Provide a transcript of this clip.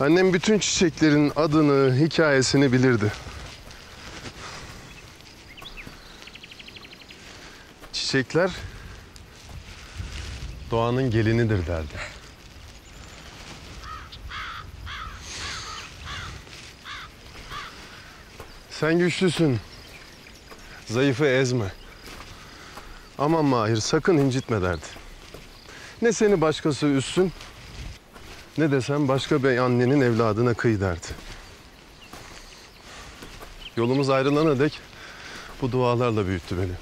Annem bütün çiçeklerin adını, hikayesini bilirdi. Çiçekler doğanın gelinidir derdi. Sen güçlüsün. Zayıfı ezme. Aman Mahir sakın incitme derdi. Ne seni başkası üssün ne desem başka bir annenin evladına kıy derdi. Yolumuz ayrılana dek bu dualarla büyüttü beni.